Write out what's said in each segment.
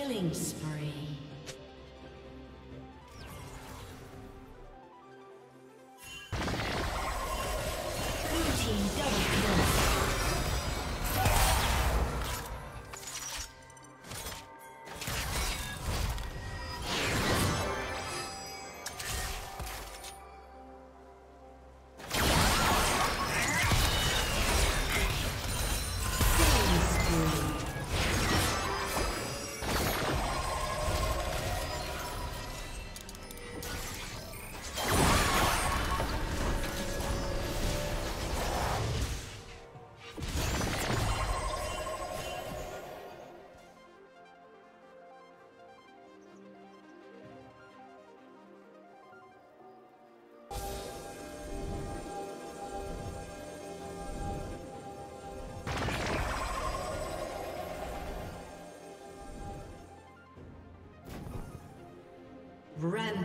Killing spree.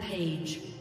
Rampage.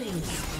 killing.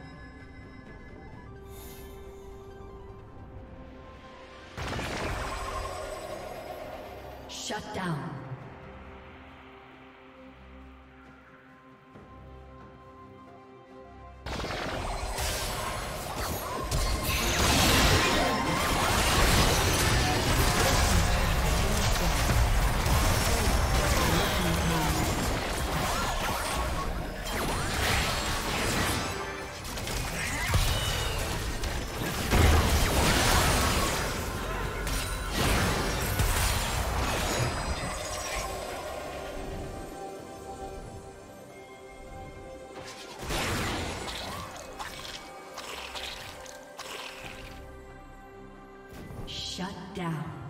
down.